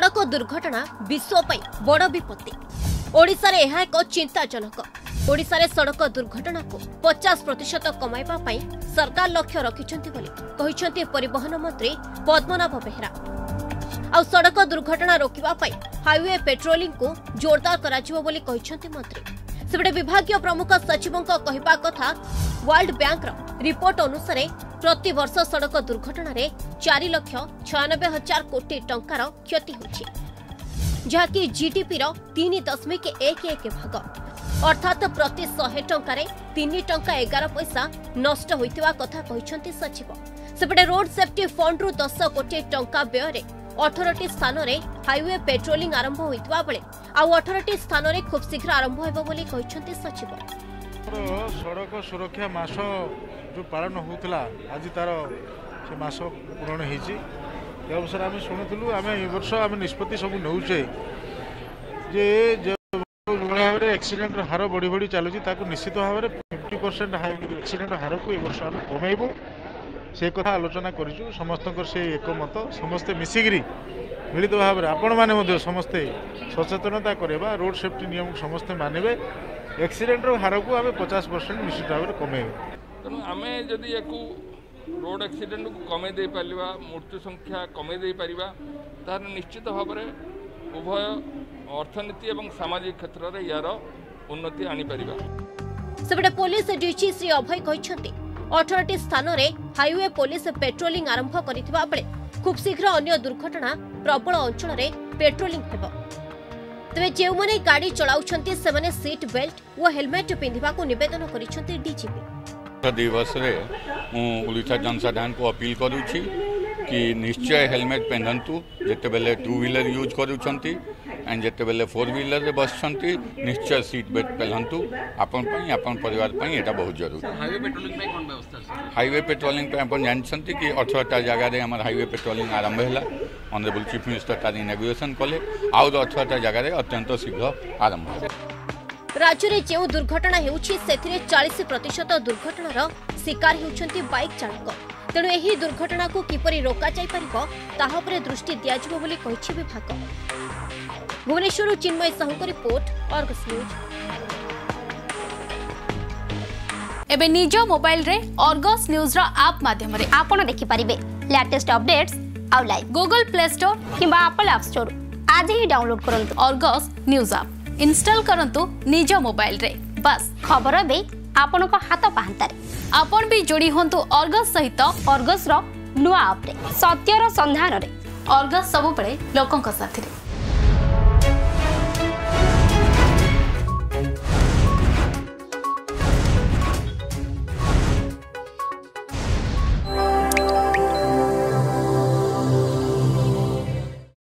सड़क दुर्घटना विश्वपी बड़ विपत्ति चिंताजनक सड़क दुर्घटना को पचास प्रतिशत कमाई सरकार लक्ष्य रखिंट पर मंत्री पद्मनाभ बेहरा आ सड़क दुर्घटना रोक हाइवे पेट्रोली को जोरदार मंत्री सेपटे विभाग प्रमुख सचिवों कहवा कथा वर्ल्ड बैंक रिपोर्ट अनुसार ପ୍ରତିବର୍ଷ ସଡ଼କ ଦୁର୍ଘଟଣାରେ ଚାରି ଲକ୍ଷ ଛୟାନବେ ହଜାର କୋଟି ଟଙ୍କାର କ୍ଷତି ହୋଇଛି ଯାହାକି ଜିଡିପିର ତିନି ଦଶମିକ ଏକ ଏକ ଭାଗ ଅର୍ଥାତ୍ ପ୍ରତି ଶହେ ଟଙ୍କାରେ ତିନି ଟଙ୍କା ଏଗାର ପଇସା ନଷ୍ଟ ହୋଇଥିବା କଥା କହିଛନ୍ତି ସଚିବ ସେପଟେ ରୋଡ୍ ସେଫ୍ଟି ଫଣ୍ଡରୁ ଦଶ କୋଟି ଟଙ୍କା ବ୍ୟୟରେ ଅଠରଟି ସ୍ଥାନରେ ହାଇୱେ ପେଟ୍ରୋଲିଂ ଆରମ୍ଭ ହୋଇଥିବା ବେଳେ ଆଉ ଅଠରଟି ସ୍ଥାନରେ ଖୁବ୍ ଶୀଘ୍ର ଆରମ୍ଭ ହେବ ବୋଲି କହିଛନ୍ତି ସଚିବ ସଡ଼କ ସୁରକ୍ଷା ମାସ ଯେଉଁ ପାଳନ ହେଉଥିଲା ଆଜି ତା'ର ସେ ମାସ ପୂରଣ ହେଇଛି ଏ ଅବସରରେ ଆମେ ଶୁଣୁଥିଲୁ ଆମେ ଏ ବର୍ଷ ଆମେ ନିଷ୍ପତ୍ତି ସବୁ ନେଉଛେ ଯେ ଯେଉଁଭଳି ଭାବରେ ଆକ୍ସିଡେଣ୍ଟର ହାର ବଢ଼ି ବଢ଼ି ଚାଲୁଛି ତାକୁ ନିଶ୍ଚିତ ଭାବରେ ଫିଫ୍ଟି ପରସେଣ୍ଟ ଆକ୍ସିଡେଣ୍ଟ ହାରକୁ ଏ ବର୍ଷ ଆମେ କମେଇବୁ ସେ କଥା ଆଲୋଚନା କରିଛୁ ସମସ୍ତଙ୍କର ସେ ଏକମତ ସମସ୍ତେ ମିଶିକିରି ମିଳିତ ଭାବରେ ଆପଣମାନେ ମଧ୍ୟ ସମସ୍ତେ ସଚେତନତା କରେଇବା ରୋଡ଼ ସେଫ୍ଟି ନିୟମକୁ ସମସ୍ତେ ମାନିବେ ଏକ୍ସିଡେଣ୍ଟର ହାରକୁ ଆମେ ପଚାଶ ପରସେଣ୍ଟ ନିଶ୍ଚିତ ଭାବରେ କମେଇବୁ ତେଣୁ ଆମେ ଯଦି ଏହାକୁ ରୋଡ଼ ଆକ୍ସିଡେଣ୍ଟକୁ କମେଇ ଦେଇପାରିବା ମୃତ୍ୟୁ ସଂଖ୍ୟା କମେଇ ଦେଇପାରିବା ତାହେଲେ ନିଶ୍ଚିତ ଭାବରେ ଉଭୟ ଅର୍ଥନୀତି ଏବଂ ସାମାଜିକ କ୍ଷେତ୍ରରେ ଏହାର ଉନ୍ନତି ଆଣିପାରିବା ସେପଟେ ପୋଲିସ ଡିଜି ଶ୍ରୀ ଅଭୟ କହିଛନ୍ତି ଅଠରଟି ସ୍ଥାନରେ ହାଇୱେ ପୋଲିସ ପେଟ୍ରୋଲିଂ ଆରମ୍ଭ କରିଥିବା ବେଳେ ଖୁବ୍ ଶୀଘ୍ର ଅନ୍ୟ ଦୁର୍ଘଟଣା ପ୍ରବଳ ଅଞ୍ଚଳରେ ପେଟ୍ରୋଲିଂ ହେବ तेज जो गाड़ी चलाउंट से सीट बेल्ट और हेलमेट पिंधा को नवेदन कर दिवस जनसाधारण को अपील कर कि निश्चय हेलमेट पिंधतु जिते बेले टू व्हीलर यूज एंड जिते बेले फोर व्हीलर रे बस निश्चय सीट बेल्ट पहनतु आपन पई आपन परिवार पई एटा बहुत जरूरी हाईवे पेट्रोलिंग पई कोन व्यवस्था हाईवे पेट्रोलिंग पई आपन जानछंती कि 18 टा जगह रे हमर हाईवे पेट्रोलिंग आरंभ हला অনেবল চিফ মিনিস্টর তার ইনাগুরেসন কলে আউ ছটা জায়গায় অত্যন্ত শীঘ্র আরম্ভ হবে রাজ্যে যে দুর্ঘটনা হেউছি সেথিরে চাশ প্রত দুর্ঘটনার শিকার হেউছেন বাইক চালক তেণু এই দুর্ঘটনাকে কিপর রোকাযাই পারিব তাহা উপরে দৃষ্টি দিয়াযিব বলে কইছে বিভাগ ভুবনেশ্বর চিন্ময় সাহুঙ্ক রিপোর্ট অর্গস নিউজ এবে নিজ মোবাইল রে অর্গস নিউজ র আপ মাধ্যমে আপন দেখি পারিবে লেটেস্ট অপডেটস আউটলাইন গুগল প্লে স্টোর কিংবা আপল আপ স্টোর ଆଜି ହିଁ ଡାଉନଲୋଡ୍ କରନ୍ତୁ ଅର୍ଗସ୍ ନ୍ୟୁଜ୍ ଆପ୍ ଇନଷ୍ଟଲ୍ କରନ୍ତୁ ନିଜ ମୋବାଇଲରେ ବାସ୍ ଖବର ଏବେ ଆପଣଙ୍କ ହାତ ପାହାନ୍ତାରେ ଆପଣ ବି ଯୋଡ଼ି ହୁଅନ୍ତୁ ଅର୍ଗସ୍ ସହିତ ଅର୍ଗସ୍ର ନୂଆ ଆପ୍ରେ ସତ୍ୟର ସନ୍ଧାନରେ ଅର୍ଗସ୍ ସବୁବେଳେ ଲୋକଙ୍କ ସାଥିରେ